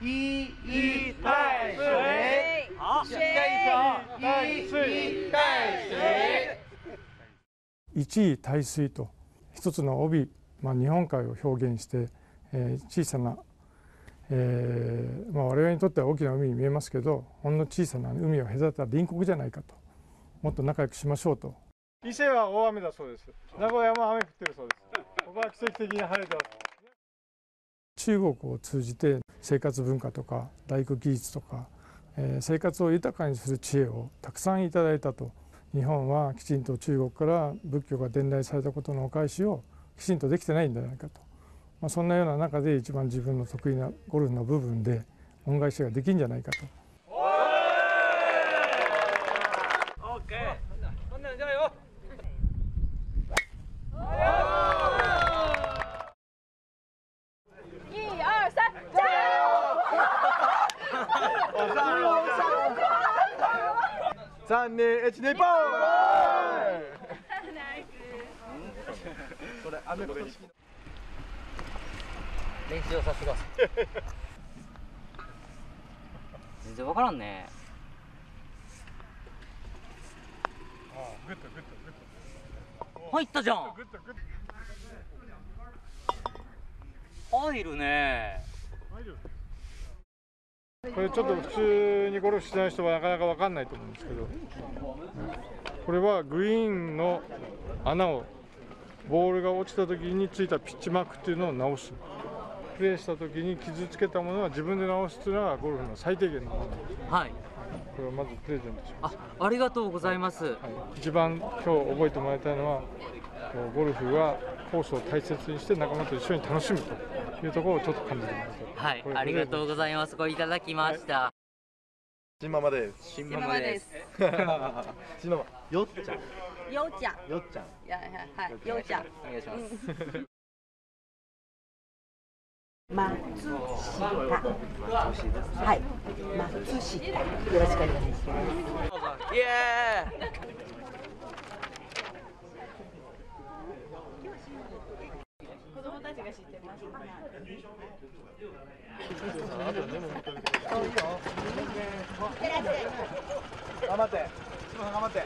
一一带水，好，下一条带水带水。一位帯水と一つの帯、まあ、日本海を表現して、えー、小さな、えーまあ、我々にとっては大きな海に見えますけどほんの小さな海を隔てた隣国じゃないかともっと仲良くしましょうと伊勢は大雨だそうです。名古屋も雨降ってるそうです。ここは奇跡的に晴れてます。中国を通じて生活文化とか大工技術とか、えー、生活を豊かにする知恵をたくさんいただいたと。日本はきちんと中国から仏教が伝来されたことのお返しをきちんとできてないんじゃないかと、まあ、そんなような中で一番自分の得意なゴルフの部分で恩返しができるんじゃないかと。三年一年ポンこれ雨練習をさせてください。全然わからんね。入ったじゃん。入るね。これちょっと普通にゴルフしない人はなかなか分かんないと思うんですけど。これはグリーンの穴をボールが落ちた時についたピッチマークっていうのを直す。プレーした時に傷つけたものは自分で直すっていうのがゴルフの最低限のものです。はい。これをまずプレゼントします。あありがとうございます、はい、一番今日覚えてもらいたいのはゴルフはコースを大切にして仲間と一緒に楽しむというところをちょっと感じてもらいたいはい、ありがとうございます。これいただきました。新ママです。新ママです。新ママ、よっちゃん。よっちゃん。よっちゃん。いやはい、よっちゃん。お願いします。松下。はい。松下。よろしくお願いします。イエーイ。頑張って。頑張って。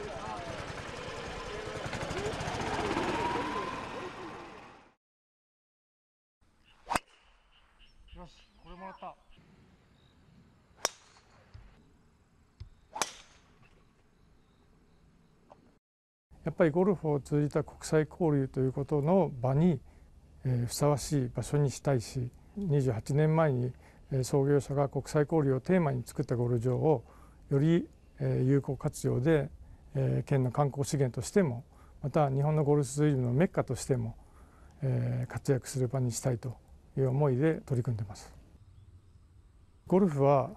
よし、これもらった。やっぱりゴルフを通じた国際交流ということの場に、え、ふさわしい場所にしたいし28年前に創業者が国際交流をテーマに作ったゴルフ場をより有効活用で県の観光資源としてもまた日本のゴルフツーリズムのメッカとしても活躍する場にしたいという思いで取り組んでます。ゴルフは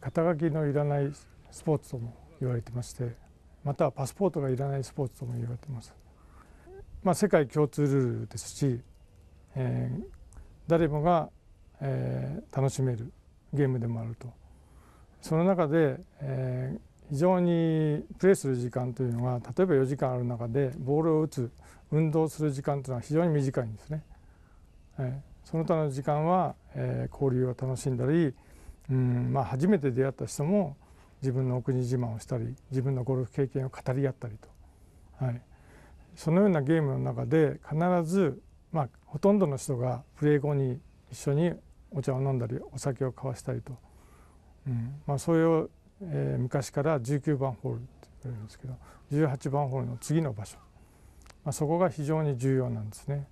肩書きのいらないスポーツとも言われてましてまたはパスポートがいらないスポーツとも言われてます。まあ、世界共通ルールですし、えー、誰もが、えー、楽しめるゲームでもあると。その中で、えー、非常にプレーする時間というのが例えば4時間ある中でボールを打つ運動する時間というのは非常に短いんですね。えー、その他の時間は、えー、交流を楽しんだりうん、まあ、初めて出会った人も自分のお国自慢をしたり自分のゴルフ経験を語り合ったりと、はい、そのようなゲームの中で必ずまあ、ほとんどの人がプレー後に一緒にお茶を飲んだりお酒を交わしたりと、うん。まあ、それを、えー、昔から19番ホールって言われるんですけど18番ホールの次の場所、まあ、そこが非常に重要なんですね。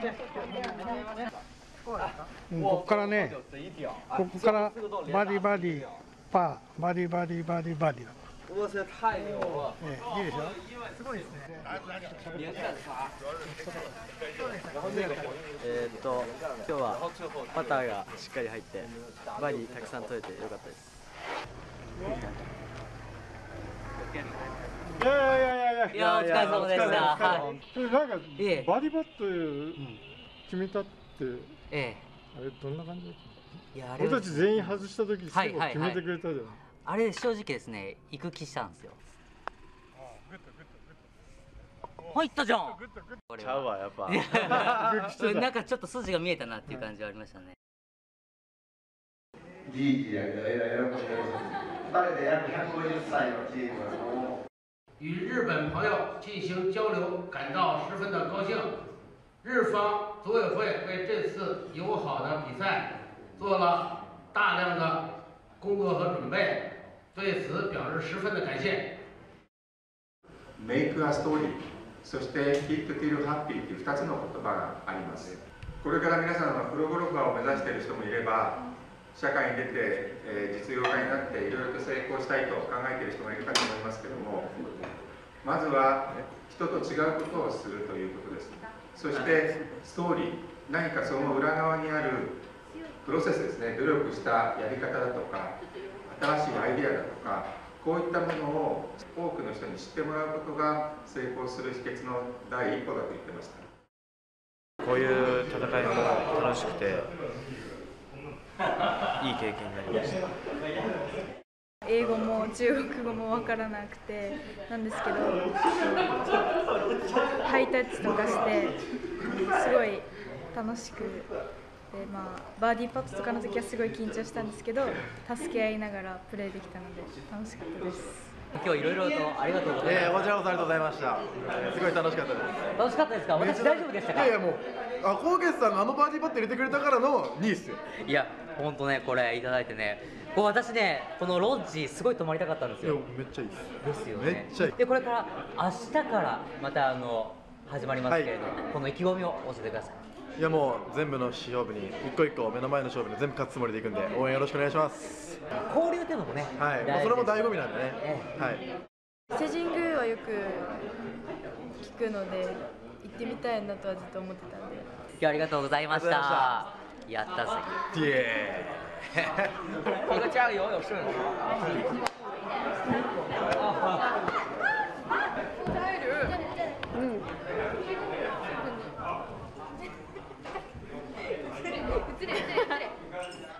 ここからね、ここからバリバリパー、バリバリバリバリだ。哇塞，太牛了！いいでしょ。すごいですね。えっと今日はパターがしっかり入ってバリーたくさん取れてよかったです。いやいやいやいやいやお疲れ様でした。はい。なんかバディバット決めたって。ええ。あれどんな感じだっいやあたれは。俺たち全員外した時最後はいはいはい。決めてくれたじゃない、あれ正直ですね行く気したんですよ。入ったじゃん。これちゃうわやっぱ。なんかちょっと筋が見えたなっていう感じはありましたね。リーチやけどえらい喜んでる2人。で約150歳のチー与日本朋友进行交流，感到十分的高兴。日方组委会为这次友好的比赛做了大量的工作和准备，对此表示十分的感谢。メイクアストーリー、そしてヒットティルハッピーという2つの言葉があります。これから皆さんはプロゴルファーを目指している人もいれば、社会に出て、えー実業家になっていろいろと成功したいと考えている人もいるかと思いますけども、まずは人と違うことをするということです。そしてストーリー、何かその裏側にあるプロセスですね、努力したやり方だとか、新しいアイデアだとか、こういったものを多くの人に知ってもらうことが成功する秘訣の第一歩だと言ってました。こういう戦いも楽しくていい経験になりました英語も中国語もわからなくてなんですけどハイタッチとかしてすごい楽しくで、まあ、バーディーパットとかの時はすごい緊張したんですけど助け合いながらプレーできたので楽しかったです。今日いろいろとありがとうございます、えーこちらこそありがとうございました。すごい楽しかったです。楽しかったですか？私大丈夫でしたか？いやいやもうあコーケスさんがあのバーディーパット入れてくれたからの2位っすよ。いや本当ねこれいただいてねこう私ねこのロッジすごい泊まりたかったんですいやよめっちゃいいっす。ですよね。めっちゃいい。でこれから明日からまたあの始まりますけれど、はい。この意気込みを教えてくださいいやもう全部の勝負に一個一個目の前の勝負に全部勝つつもりでいくんで応援よろしくお願いします。交流っていうのもねはい、まあ、それも醍醐味なんでね、ええ、はい。伊勢神宮はよく聞くので行ってみたいなとはずっと思ってたんで。今日ありがとうございました。やったぜ。イエーイ。我的加油有顺嗯。映れ映れ映れ。